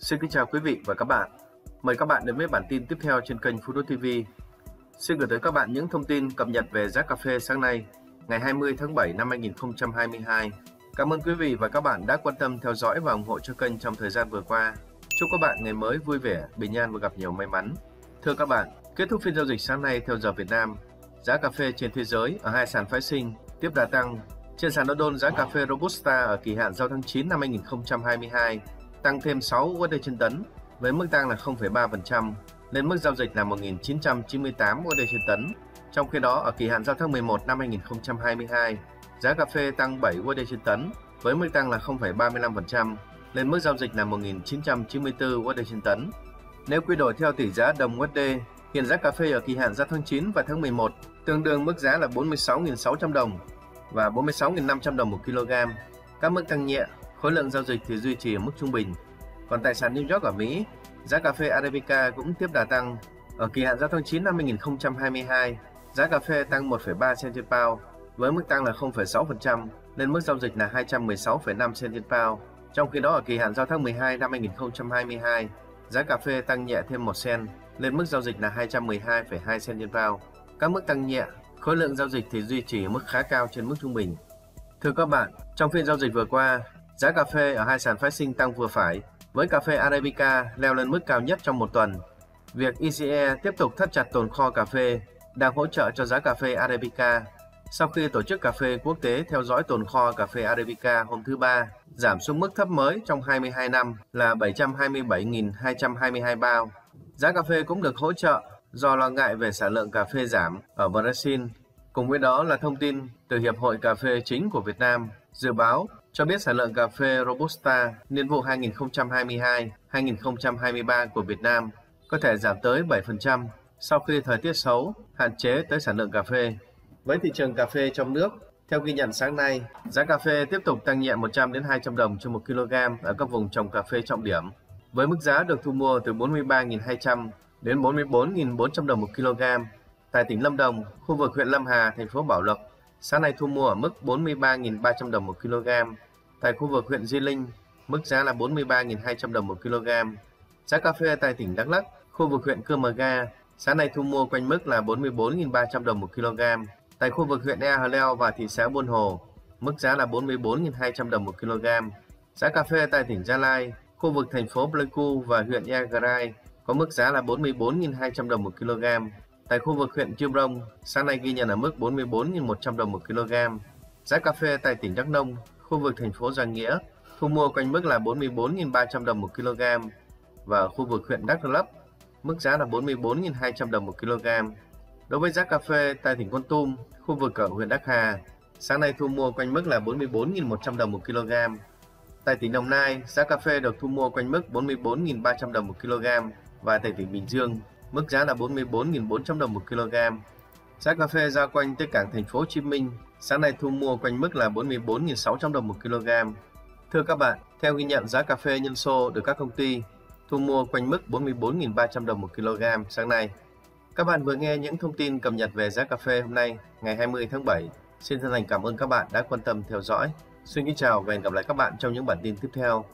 Xin kính chào quý vị và các bạn. Mời các bạn đến với bản tin tiếp theo trên kênh Foodoo TV. Xin gửi tới các bạn những thông tin cập nhật về giá cà phê sáng nay, ngày 20 tháng 7 năm 2022. Cảm ơn quý vị và các bạn đã quan tâm theo dõi và ủng hộ cho kênh trong thời gian vừa qua. Chúc các bạn ngày mới vui vẻ, bình an và gặp nhiều may mắn. Thưa các bạn, kết thúc phiên giao dịch sáng nay theo giờ Việt Nam, giá cà phê trên thế giới ở hai sàn phái sinh tiếp đà tăng. Trên sàn London, giá cà phê Robusta ở kỳ hạn giao tháng 9 năm 2022 tăng thêm 6 USD trên tấn với mức tăng là 0,3% lên mức giao dịch là 1.998 USD trên tấn. Trong khi đó, ở kỳ hạn giao tháng 11 năm 2022, giá cà phê tăng 7 USD trên tấn với mức tăng là 0,35% lên mức giao dịch là 1.994 USD trên tấn. Nếu quy đổi theo tỷ giá đồng USD, hiện giá cà phê ở kỳ hạn giao tháng 9 và tháng 11 tương đương mức giá là 46.600 đồng và 46.500 đồng một kg. Các mức tăng nhẹ khối lượng giao dịch thì duy trì ở mức trung bình. Còn tại sàn New York ở Mỹ, giá cà phê Arabica cũng tiếp đà tăng. Ở kỳ hạn giao tháng 9 năm 2022, giá cà phê tăng 1,3 cent trên pound với mức tăng là 0,6% lên mức giao dịch là 216,5 cent trên pound. Trong khi đó ở kỳ hạn giao tháng 12 năm 2022, giá cà phê tăng nhẹ thêm 1 cent lên mức giao dịch là 212,2 cent trên pound. Các mức tăng nhẹ, khối lượng giao dịch thì duy trì ở mức khá cao trên mức trung bình. Thưa các bạn, trong phiên giao dịch vừa qua, Giá cà phê ở hai sàn phái sinh tăng vừa phải, với cà phê Arabica leo lên mức cao nhất trong một tuần. Việc ECE tiếp tục thắt chặt tồn kho cà phê đang hỗ trợ cho giá cà phê Arabica sau khi tổ chức cà phê quốc tế theo dõi tồn kho cà phê Arabica hôm thứ Ba giảm xuống mức thấp mới trong 22 năm là 727.222 bao. Giá cà phê cũng được hỗ trợ do lo ngại về sản lượng cà phê giảm ở Brazil. Cùng với đó là thông tin từ Hiệp hội Cà phê chính của Việt Nam dự báo cho biết sản lượng cà phê Robusta niên vụ 2022-2023 của Việt Nam có thể giảm tới 7% sau khi thời tiết xấu hạn chế tới sản lượng cà phê. Với thị trường cà phê trong nước, theo ghi nhận sáng nay, giá cà phê tiếp tục tăng nhẹ 100 đến 200 đồng cho 1 kg ở các vùng trồng cà phê trọng điểm, với mức giá được thu mua từ 43.200 đến 44.400 đồng một kg. Tại tỉnh Lâm Đồng, khu vực huyện Lâm Hà, thành phố Bảo Lộc, sáng nay thu mua ở mức 43.300 đồng một kg. Tại khu vực huyện Di Linh, mức giá là 43.200 đồng một kg. Giá cà phê tại tỉnh Đắk Lắk, khu vực huyện Cư Mờ Ga, sáng nay thu mua quanh mức là 44.300 đồng một kg. Tại khu vực huyện Ea Hà Leo và thị xã Buôn Hồ, mức giá là 44.200 đồng một kg. Giá cà phê tại tỉnh Gia Lai, khu vực thành phố Pleiku và huyện Ea Grai có mức giá là 44.200 đồng một kg. Tại khu vực huyện Chiêm Rông, sáng nay ghi nhận ở mức 44.100 đồng một kg. Giá cà phê tại tỉnh Đắk Nông, khu vực thành phố Giang Nghĩa, thu mua quanh mức là 44.300 đồng một kg và ở khu vực huyện Đắk Lấp mức giá là 44.200 đồng một kg. Đối với giá cà phê tại tỉnh Con Tum, khu vực ở huyện Đắk Hà, sáng nay thu mua quanh mức là 44.100 đồng một kg. Tại tỉnh Đồng Nai, giá cà phê được thu mua quanh mức 44.300 đồng một kg và tại tỉnh Bình Dương, mức giá là 44.400 đồng một kg. Giá cà phê ra quanh tới cảng thành phố Hồ Chí Minh sáng nay thu mua quanh mức là 44.600 đồng một kg. Thưa các bạn, theo ghi nhận giá cà phê nhân xô được các công ty thu mua quanh mức 44.300 đồng một kg sáng nay. Các bạn vừa nghe những thông tin cập nhật về giá cà phê hôm nay, ngày 20 tháng 7. Xin chân thành cảm ơn các bạn đã quan tâm theo dõi. Xin kính chào và hẹn gặp lại các bạn trong những bản tin tiếp theo.